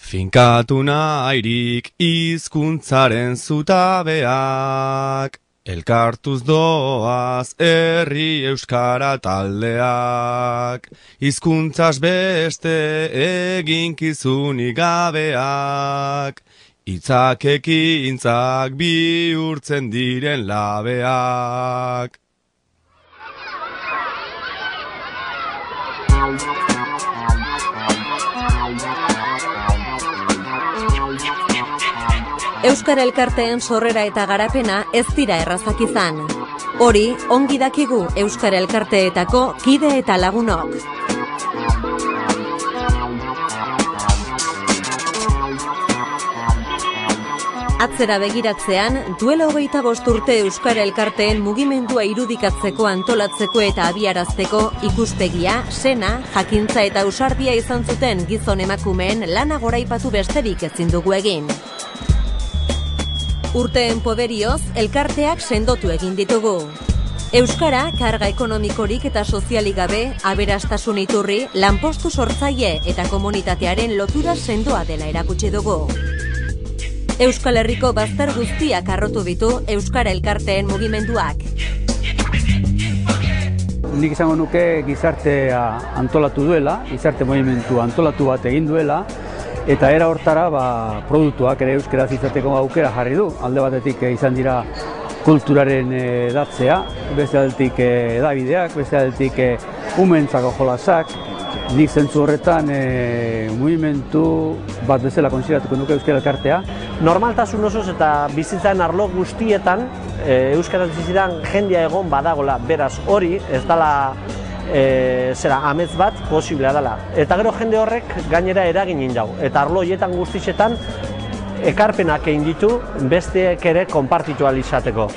Finkatu nahirik izkuntzaren zutabeak, elkartuz doaz herri euskara taldeak, izkuntzaz beste eginkizunik gabeak, itzak ekintzak bihurtzen diren labeak. Euskara Elkarteen sorrera eta garapena ez dira errazak izan. Hori, ongi dakigu Euskara Elkarteetako kide eta lagunok. Atzera begiratzean, duela hogeita bost urte Euskara Elkarteen mugimendua irudikatzeko antolatzeko eta abiarazteko ikuspegia, sena, jakintza eta usardia izan zuten gizon emakumeen lana goraipatu besterik ezin dugu egin. Urteen poderioz, elkarteak sendotu egin ditugu. Euskara, karga ekonomikorik eta sozialik gabe, aberastasun iturri, lanpostu sortzaile eta komunitatearen lotura sendoa dela erakutsi dugu. Euskal Herriko bazter guztiak arrotu ditu Euskara Elkarteen mugimenduak. Nik izango nuke gizartea antolatu duela, gizarte mugimendu antolatu bat egin duela, eta era hortara ba, produktuak ere euskaraz izateko aukera jarri du. Alde batetik eh, izan dira kulturaren edatzea, beste aldetik edabideak, beste aldetik umentzako jolasak, nik zentzu horretan e, mugimendu bat bezala konsideratuko nuke Euskara Elkartea. Normaltasun osoz eta bizitzaren arlo guztietan e, Euskaraz bizitzan jendia egon badagola, beraz hori ez dala e, zera, amez bat posiblea dela. Eta gero jende horrek gainera eragin indau. Eta arlo hietan guztietan ekarpenak egin ditu besteek ere konpartitu izateko.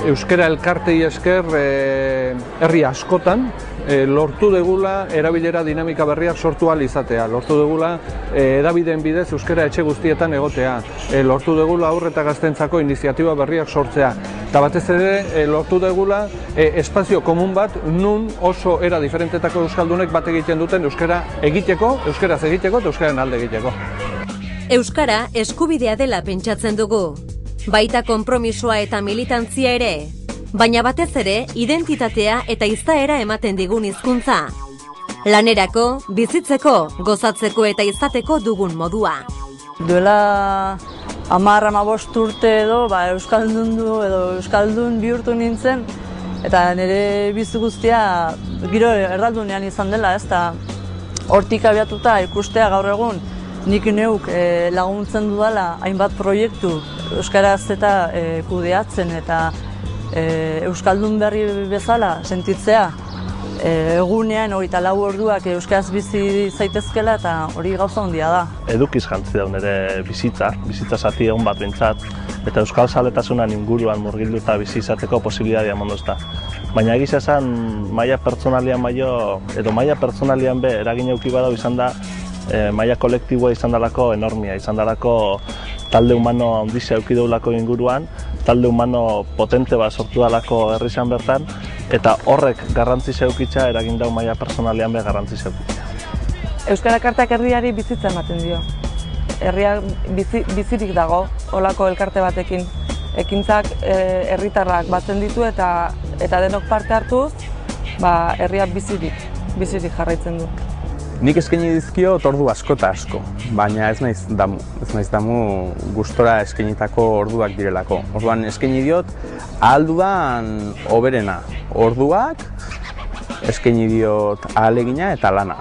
Euskara elkartei esker e, herri askotan e, lortu degula erabilera dinamika berriak sortu ahal izatea. Lortu degula e, edabideen bidez euskara etxe guztietan egotea. E, lortu degula aurre eta gaztentzako iniziatiba berriak sortzea. Eta batez ere e, lortu degula e, espazio komun bat nun oso era diferentetako euskaldunek bat egiten duten euskara egiteko, euskaraz egiteko eta euskaren alde egiteko. Euskara eskubidea dela pentsatzen dugu. Baita konpromisoa eta militantzia ere, baina batez ere identitatea eta izaera ematen digun hizkuntza. Lanerako, bizitzeko, gozatzeko eta izateko dugun modua. Duela amar amabost urte edo, ba, Euskaldun du edo Euskaldun bihurtu nintzen, eta nire bizi guztia giro erdaldunean izan dela, ez? Da hortik abiatuta ikustea gaur egun nik neuk e, laguntzen dudala hainbat proiektu Euskaraz eta e, kudeatzen eta e, Euskaldun berri bezala sentitzea egunean hori lau orduak Euskaraz bizi zaitezkela eta hori gauza handia da. Edukiz jantzi da nire bizitza, bizitza zati egon bat bintzat, eta Euskal Zaletasunan inguruan murgildu eta bizi izateko posibilitatea mondozta. Baina egiz esan, maia pertsonalian maio, edo maia pertsonalian be, eragin euki badau izan da, e, maia kolektiboa izan dalako enormia, izan dalako talde humano handizia euki inguruan, talde humano potente bat sortu dalako herrizan bertan, eta horrek garrantzi zeukitza eragin dau maila personalean be garrantzi zeukitza. Euskara kartak herriari bizitza ematen dio. Herria bizi, bizirik dago, olako elkarte batekin. Ekintzak e, herritarrak batzen ditu eta eta denok parte hartuz, ba, herriak bizirik, bizirik jarraitzen du. Nik eskaini dizkio ordu asko eta asko, baina ez naiz damu. Ez naiz damu gustora eskainitako orduak direlako. Orduan eskaini diot ahaldudan oberena. Orduak eskaini diot ahalegina eta lana.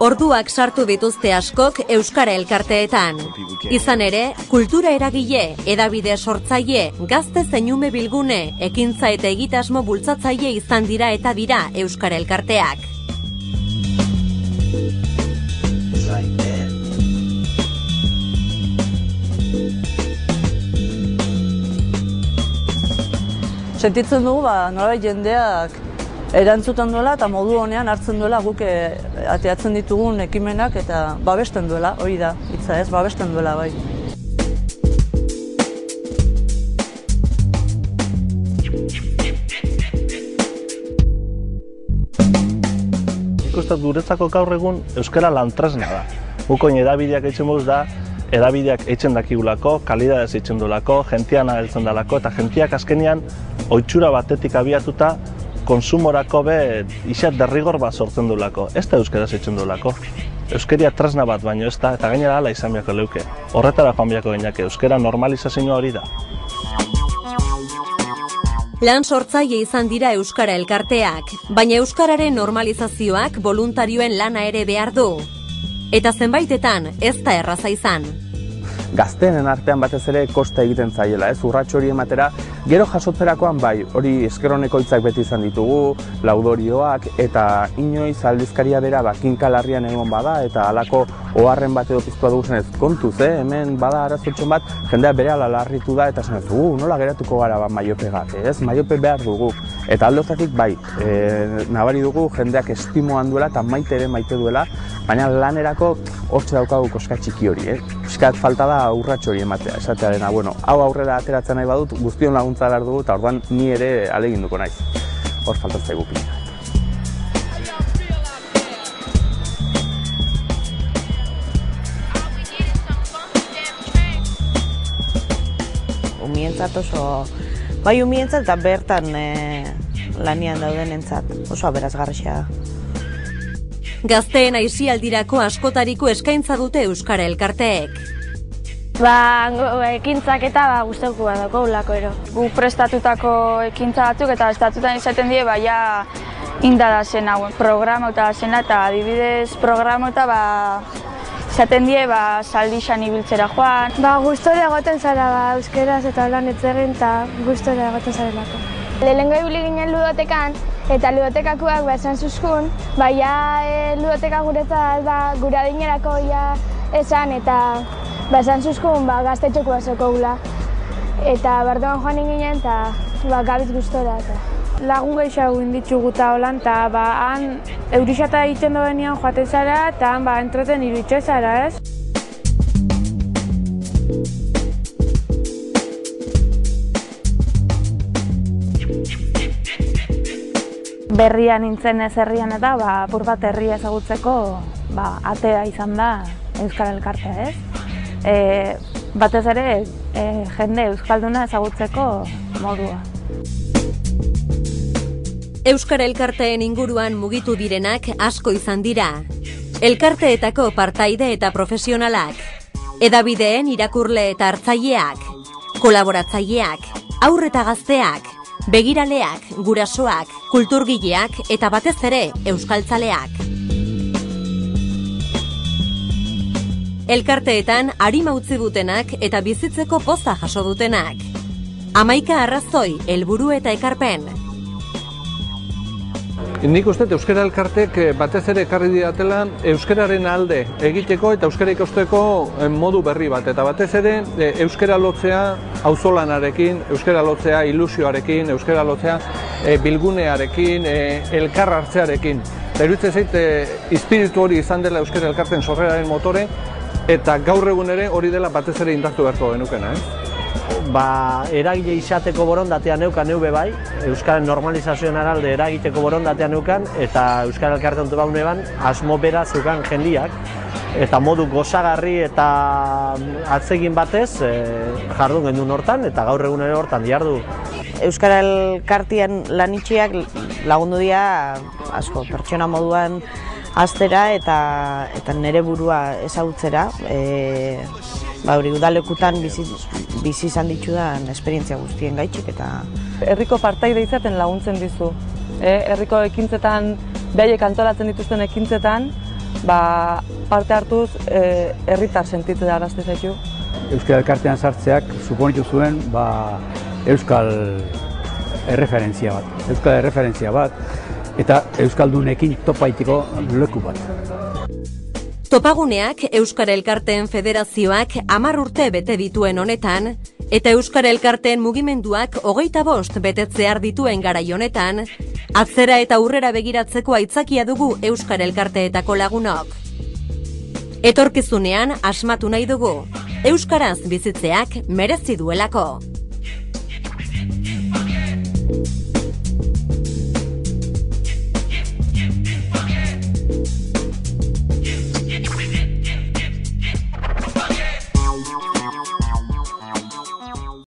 Orduak sartu dituzte askok Euskara Elkarteetan. Izan ere, kultura eragile, edabide sortzaile, gazte zeinume bilgune, ekintza eta egitasmo bultzatzaile izan dira eta dira Euskara Elkarteak. Sentitzen dugu, ba, nola jendeak erantzuten duela eta modu honean hartzen duela guk eh, ateatzen ditugun ekimenak eta babesten duela, hori da, hitza ez, babesten duela bai. uste guretzako gaur egun euskara lantresna da. Gukoin edabideak eitzen da, edabideak eitzen dakigulako, kalidadez eitzen dulako, gentian ageltzen dalako, eta gentiak azkenian oitxura batetik abiatuta konsumorako be isat derrigor bat sortzen dulako. Ez da euskaraz eitzen dulako. Euskeria tresna bat baino ez da, eta gainera ala izan biako leuke. Horretara joan biako gainak, euskera normalizazioa hori da. Lan sortzaile izan dira Euskara elkarteak, baina Euskararen normalizazioak voluntarioen lana ere behar du. Eta zenbaitetan ez da erraza izan. Gazteenen artean batez ere kosta egiten zaiela, ez urratxo hori ematera, gero jasotzerakoan bai, hori eskeroneko hitzak beti izan ditugu, laudorioak, eta inoiz aldizkaria bera bakinka larrian egon bada, eta halako oharren bat edo piztua dugu zenez, kontuz, eh? hemen bada arazotxon bat, jendea bere ala larritu da, eta zenez, uh, nola geratuko gara ba, maiope gate, ez? Maiope behar dugu. Eta alde bai, e, nabari dugu jendeak estimoan duela eta maite ere maite duela, baina lanerako hortze daukagu koska txiki hori, eh? Piskat falta da urratxo hori ematea, esatearena, bueno, hau aurrera ateratzen nahi badut, guztion laguntza behar dugu, eta orduan ni ere aleginduko naiz. Hor falta zaigu pina. Umientzat oso, bai umientzat eta bertan e, lanian dauden entzat, oso aberazgarria da. Gazteen aisialdirako askotariko eskaintza dute Euskara elkarteek. Ba, ekintzak eta ba, guztauko bat dako ulako ero. Gu prestatutako ekintza batzuk eta estatutan izaten die, ba, ja indada zen hau, programa eta zena, eta adibidez programa eta ba, izaten die, ba, saldi ibiltzera joan. Ba, guztore egoten zara, ba, euskeraz eta lan etzegin, eta guztore egoten zara lako. Lehenengo ibili ginen ludotekan, eta ludotekakoak ba, esan zuzkun, ba, ja, e, ludoteka guretzat, ba, gure adinerako ja, esan, eta ba, esan zuzkun, ba, gaztetxoko basoko gula. Eta berdoan joan inginen, eta ba, gabiz gustora. Eta. Lagun gehiago inditzugu eta holan, eta ba, han eurixata egiten doenean joaten zara, eta han ba, entreten iruitxe zara, ez? berria nintzen ez herrian eta ba, apur bat herria ezagutzeko ba, atea izan da Euskal Elkartea, ez? E, batez ere e, jende Euskalduna ezagutzeko modua. Euskara Elkarteen inguruan mugitu direnak asko izan dira. Elkarteetako partaide eta profesionalak, edabideen irakurle eta hartzaileak, kolaboratzaileak, aurreta gazteak, begiraleak, gurasoak, kulturgileak eta batez ere euskaltzaleak. Elkarteetan harima utzi dutenak eta bizitzeko poza jaso dutenak. Amaika arrazoi, helburu eta ekarpen. Nik uste Euskara Elkartek eh, batez ere ekarri diatela Euskararen alde egiteko eta Euskara ikosteko eh, modu berri bat. Eta batez ere eh, Euskara lotzea auzolanarekin, Euskara lotzea ilusioarekin, Euskara lotzea bilgunearekin, elkar hartzearekin. Eta iruditzen zait, espiritu hori izan dela Euskara Elkarten sorreraren motore, eta gaur egun ere hori dela batez ere indartu beharko genukena. Eh? ba, eragile izateko borondatea neukan neube bai, Euskaren normalizazioen aralde eragiteko borondatea neukan, eta Euskara Elkarte ontu baune ban, asmo bera zeukan jendiak, eta modu gozagarri eta atzegin batez e, jardun gendun hortan, eta gaur egun ere hortan diardu. Euskara Elkartien lanitxiak lagundu dira asko pertsona moduan aztera eta, eta nire burua ezagutzera. E, ba, hori udalekutan bizi, bizi izan ditudan esperientzia guztien gaitxik eta... Herriko partaide izaten laguntzen dizu. E, herriko ekintzetan, behaiek antolatzen dituzten ekintzetan, ba, parte hartuz e, herritar sentitu da arazte zaitu. Euskal Elkartean sartzeak suponitu zuen ba, Euskal erreferentzia bat. Euskal erreferentzia bat eta Euskaldunekin topaitiko leku bat. Topaguneak Euskara Elkarteen Federazioak amar urte bete dituen honetan, eta Euskara Elkarteen mugimenduak hogeita bost betetzear dituen gara honetan, atzera eta aurrera begiratzeko aitzakia dugu Euskara Elkarteetako lagunok. Etorkizunean asmatu nahi dugu, Euskaraz bizitzeak merezi duelako.